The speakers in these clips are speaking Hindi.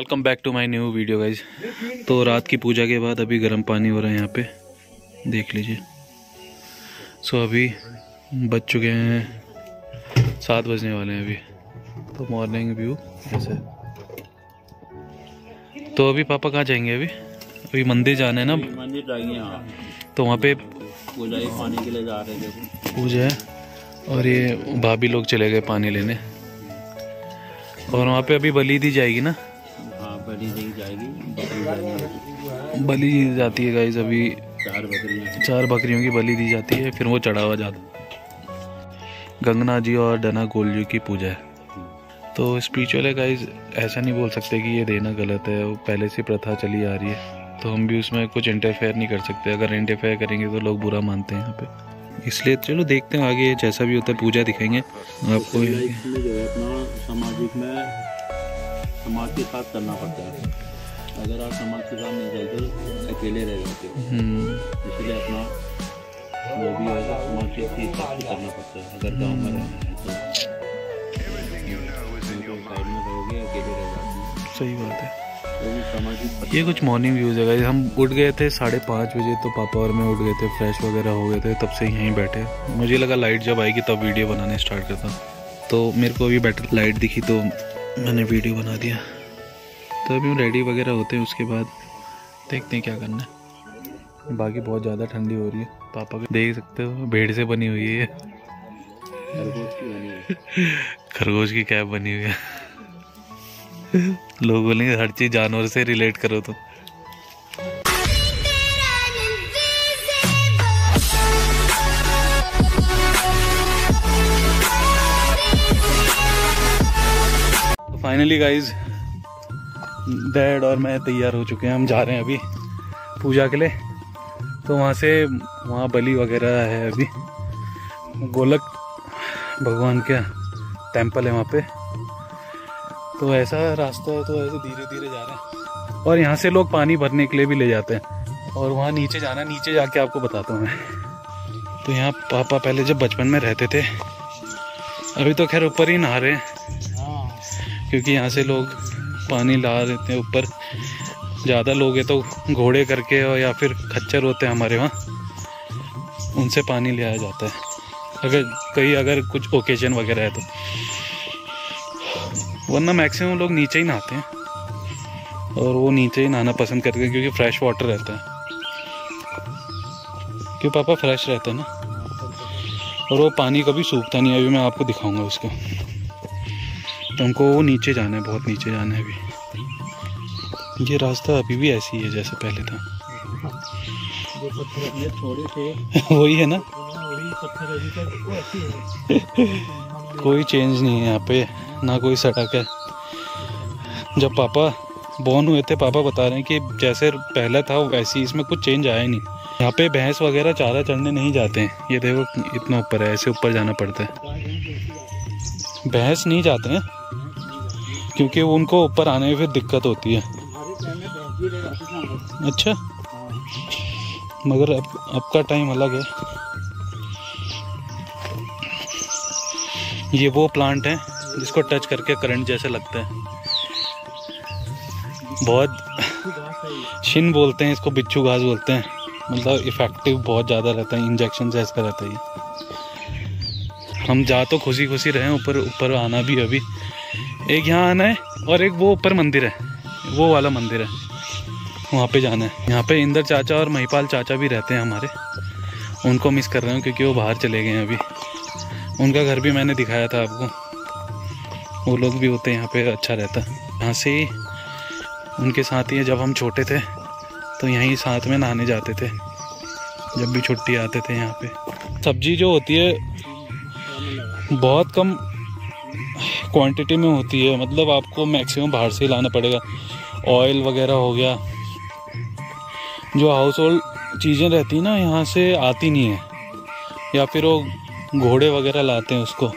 Welcome back to my new video guys तो रात की पूजा के बाद अभी गर्म पानी हो रहा है यहाँ पे। देख लीजिए। सो अभी बज चुके हैं सात बजने वाले हैं अभी। तो मॉर्निंग व्यू ऐसे। तो अभी पापा कहाँ जाएँगे अभी? अभी मंदिर जाना है ना? मंदिर जाएँगे हाँ। तो वहाँ पे पूजा ही पानी के लिए जा रहे थे पूजा है। और ये भाभी लोग चले गए पानी लेने। और वहाँ पे अभी बलि दी जाएगी ना? हाँ दी जाएगी बलि दी जाती है गाइज़ अभी चार बकरियाँ चार बकरियों की बलि दी जाती है फिर वो चढ़ावा जाता गंगना जी और डना गोल जी की पूजा है। तो स्पिरिचुअल है गाइज़ ऐसा नहीं बोल सकते कि ये देना गलत है वो पहले से प्रथा चली आ रही है। तो हम भी उसमें कुछ इंटरफेयर नहीं कर सकते अगर इंटरफेयर करेंगे तो लोग बुरा मानते हैं यहाँ पे। इसलिए चलो देखते हैं आगे जैसा भी होता है पूजा दिखाएँगे। आपको है सामाजिक में समाज के साथ चलना पड़ता है। अगर आप समाज के साथ नहीं चलते तो अकेले रह जाते हो। हम्म, इसलिए अपना जो भी होगा समाज के हिसाब से करना पड़ता है। अगर गाँव में रहना है तो। साइड में रहोगे अकेले रह जाते हैं सही बात है ये कुछ मॉर्निंग व्यूज़ है guys। हम उठ गए थे साढ़े पाँच बजे तो पापा और मैं उठ गए थे फ्रेश वगैरह हो गए थे तब से यहीं बैठे। मुझे लगा लाइट जब आएगी तब वीडियो बनाने स्टार्ट करता। तो मेरे को अभी बेटर लाइट दिखी तो मैंने वीडियो बना दिया। तो अभी रेडी वगैरह होते हैं, उसके बाद देखते हैं क्या करना है। बाकी बहुत ज़्यादा ठंडी हो रही है पापा को देख सकते हो, भेड़ से बनी हुई है। खरगोश की कैब बनी हुई है। लोग बोलेंगे, हर चीज़ जानवर से रिलेट करो तुम। तो फाइनली गाइज़ डैड और मैं तैयार हो चुके हैं। हम जा रहे हैं अभी पूजा के लिए। तो वहाँ से वहाँ बलि वगैरह है अभी। गोलक भगवान का टेंपल है वहाँ पे। तो ऐसा रास्ता है तो ऐसे धीरे धीरे जा रहे हैं। और यहाँ से लोग पानी भरने के लिए भी ले जाते हैं। और वहाँ नीचे जाना नीचे जाके आपको बताता हूँ मैं। तो यहाँ पापा पहले जब बचपन में रहते थे, अभी तो खैर ऊपर ही नहा रहे हैं। क्योंकि यहाँ से लोग पानी ला देते हैं ऊपर। ज़्यादा लोग हैं तो घोड़े करके और या फिर खच्चर होते हैं हमारे वहाँ, उनसे पानी ले आया जाता है। अगर कहीं अगर कुछ ओकेजन वगैरह है तो। वरना मैक्सिमम लोग नीचे ही नहाते हैं। और वो नीचे ही नहाना पसंद करते हैं क्योंकि फ्रेश वाटर रहता है। क्यों पापा फ्रेश रहता है ना? और वो पानी कभी सूखता नहीं अभी मैं आपको दिखाऊँगा उसको। तो हमको नीचे जाना है, बहुत नीचे जाना है अभी। ये रास्ता अभी भी ऐसी ही है जैसे पहले था। वही है ना? कोई चेंज नहीं है यहाँ पे, ना कोई सड़क है। जब पापा बॉर्न हुए थे, पापा बता रहे हैं कि जैसे पहला था, वैसे इसमें कुछ चेंज आया नहीं। यहाँ पे भैंस वगैरह चारा चढ़ने नहीं जाते हैं। ये देखो इतना ऊपर है, ऐसे ऊपर जाना पड़ता है। भैंस नहीं जाते हैं? क्योंकि उनको ऊपर आने में फिर दिक्कत होती है। अच्छा। मगर अब अब का टाइम अलग है। ये वो प्लांट है, जिसको टच करके करंट जैसे लगता है। बहुत शिन बोलते हैं, इसको बिच्छू घास बोलते हैं। मतलब इफ़ेक्टिव बहुत ज़्यादा रहता है इंजेक्शन जैसा रहता है हम जा तो खुशी खुशी रहे ऊपर ऊपर आना भी अभी। एक यहाँ आना है और एक वो ऊपर मंदिर है। वो वाला मंदिर है। वहाँ पे जाना है। यहाँ पे इंदर चाचा और महिपाल चाचा भी रहते हैं हमारे। उनको मिस कर रहे हूँ क्योंकि वो बाहर चले गए हैं अभी। उनका घर भी मैंने दिखाया था आपको। वो लोग भी होते हैं यहाँ पे अच्छा रहता। यहाँ से ही उनके साथ ही जब हम छोटे थे तो यहीं साथ में नहाने जाते थे। जब भी छुट्टी आते थे यहाँ पे। सब्ज़ी जो होती है, बहुत कम क्वांटिटी में होती है मतलब आपको मैक्सिमम बाहर से ही लाना पड़ेगा। ऑयल वगैरह हो गया। जो हाउस होल्ड चीज़ें रहती हैं ना यहाँ से आती नहीं है। या फिर वो घोड़े वगैरह लाते हैं उसको।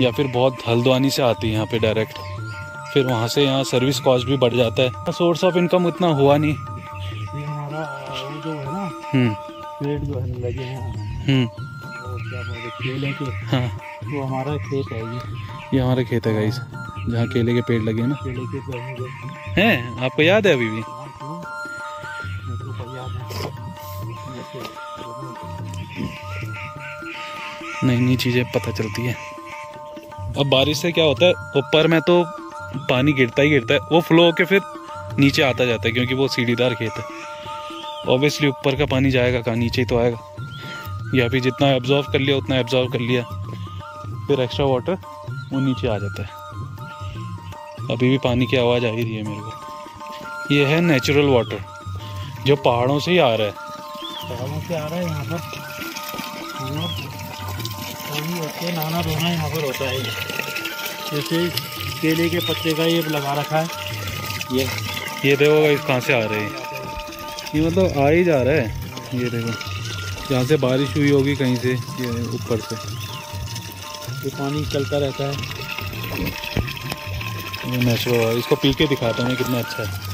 या फिर बहुत हल्द्वानी से आती है यहाँ पे डायरेक्ट फिर वहाँ से यहाँ सर्विस कॉस्ट भी बढ़ जाता है। सोर्स ऑफ़ इनकम उतना हुआ नहीं। ये हमारा जो है ना हम्म। पेड़ जो है लगे हैं। हम्म। हाँ। वो हमारा खेत है ये। ये हमारा खेत है गाइस जहाँ केले के पेड़ लगे हैं ना। केले के पेड़ हैं आपको याद है अभी भी? हाँ, ऐसे, नई नई चीज़ें पता चलती है। अब बारिश से क्या होता है ऊपर में तो पानी गिरता ही गिरता है। वो फ्लो होके फिर नीचे आता जाता है क्योंकि वो सीढ़ीदार खेत है। ऑब्वियसली ऊपर का पानी जाएगा कहाँ नीचे ही तो आएगा। या फिर जितना एब्जॉर्व कर लिया उतना एब्जॉर्व कर लिया। फिर एक्स्ट्रा वाटर वो नीचे आ जाता है। अभी भी पानी की आवाज़ आ ही रही है मेरे को। ये है नेचुरल वाटर जो पहाड़ों से ही आ रहा है। पहाड़ों से आ रहा है यहाँ पर। नहाना धोना यहाँ पर होता है। जैसे केले के पत्ते का ये लगा रखा है। ये ये देखो गाइस कहाँ से आ रहे हैं। ये मतलब आ ही जा रहा है। ये देखो यहाँ से बारिश हुई होगी कहीं से ये ऊपर से। ये पानी चलता रहता है। ये नेचुरल इसको पी के दिखाता हूँ कितना अच्छा है।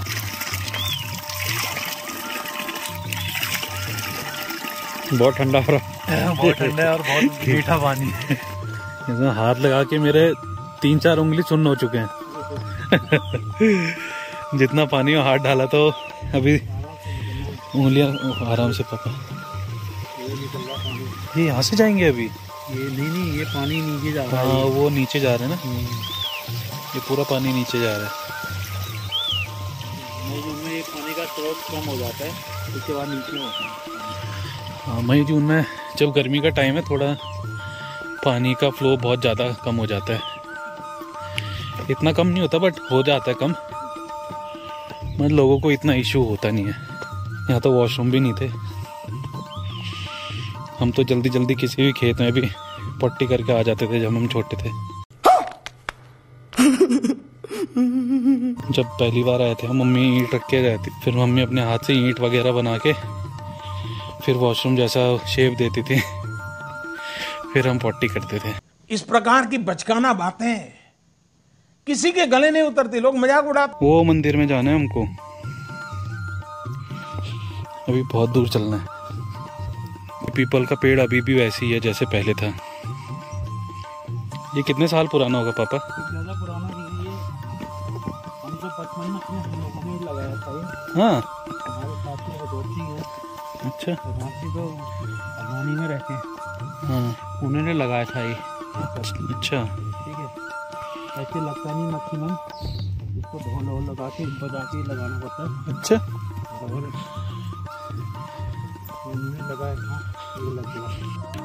बहुत ठंडा हो रहा बहुत ठंडा है और बहुत मीठा पानी। है इसमें हाथ लगा के मेरे तीन चार उंगली सुन्न हो चुके हैं। जितना पानी में हाथ डाला तो अभी उंगलियाँ आराम से पका ये यहाँ से जाएँगे अभी? ये नहीं नहीं ये पानी नीचे जा रहा हाँ। है वो नीचे जा रहे हैं ना? हम्म। ये पूरा पानी नीचे जा रहा है। मई जून में पानी का स्रोत कम हो जाता है उसके बाद नीचे होता है। हाँ मई जून में जब गर्मी का टाइम है थोड़ा पानी का फ्लो बहुत ज़्यादा कम हो जाता है। इतना कम नहीं होता बट हो जाता है कम। मतलब लोगों को इतना इशू होता नहीं है। यहाँ तो वॉशरूम भी नहीं थे। हम तो जल्दी जल्दी किसी भी खेत में भी पट्टी करके आ जाते थे जब हम छोटे थे। जब पहली बार आए थे हम मम्मी ईंट रख के गए थे। फिर मम्मी अपने हाथ से ईंट वगैरह बना के फिर वॉशरूम जैसा शेप देती थी। फिर हम पट्टी करते थे। इस प्रकार की बचकाना बातें किसी के गले नहीं उतरती लोग मज़ाक उड़ाते वो मंदिर में जाना है हमको। अभी बहुत दूर चलना है। पीपल का पेड़ अभी भी वैसे ही है जैसे पहले था। ये कितने साल पुराना होगा पापा? ज़्यादा पुराना नहीं है ये। हम तो बचपन में अपने हम ने लगाया था ये। हाँ। हमारे साथ में दोस्ती है। अच्छा। तो अडवाणी में रहते हैं हाँ। उन्होंने लगाया था ये। अच्छा। ठीक है। ऐसे लगता नहीं मैक्सिमम इसको ढोल ढोल लगा के बजा के लगाना पड़ता है। अच्छा। और उन्होंने लगाया था ये लग गया।